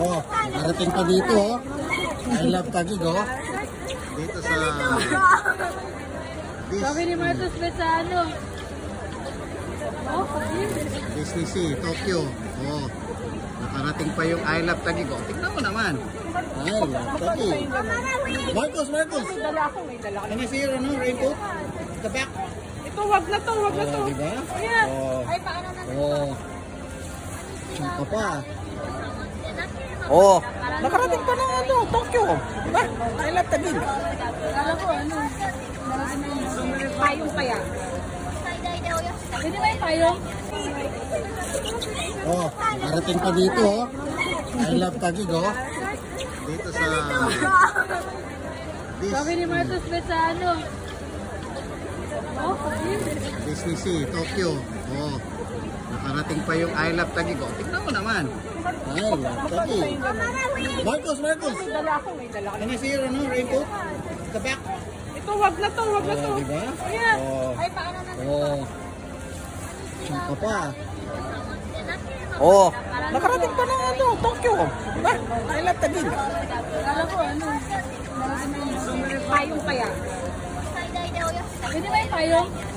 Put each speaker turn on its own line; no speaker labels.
Oh, narating pa dito oh. I love Taguig oh. Dito sa
Sabi ni Marcos Bet sa ano? Oh,
Disney Sea, Tokyo. Oh. Nakarating pa yung I love Taguig oh. Tingnan mo naman. I love Taguig. Marcos, Marcos.
may dala ako, may dala ako.
Ano si ano, Rainbow? The back.
Ito, wag na to, wag na to.
Oh?
Ayan.
Oh.
Ay, paano na?
Oh. Saka pa.
Oh, nakarating pa ng ano, Tokyo. Diba? I love Taguig.
Kala ko, ano? Payong kaya. Pwede ba yung payong?
Oh, narating pa dito oh. I love Taguig oh. Dito sa
Sabi ni Marcos Bet sa ano? Oh,
Disney Sea, Tokyo. Oh. Nakarating pa yung I love Taguig oh. Tingnan mo naman. I love Taguig. Marcos, Marcos.
may dala ako, may dala ako.
Si ano, Rainbow? The back.
Ito, wag na to, wag na to.
Oh, di ba?
Ayan.
Oh.
Ay, paano na?
Oh. Saka pa.
Oh, nakarating pa ng ano, Tokyo. Diba? I love Taguig.
Kala ko, ano? Payong kaya. Pwede ba yung payong?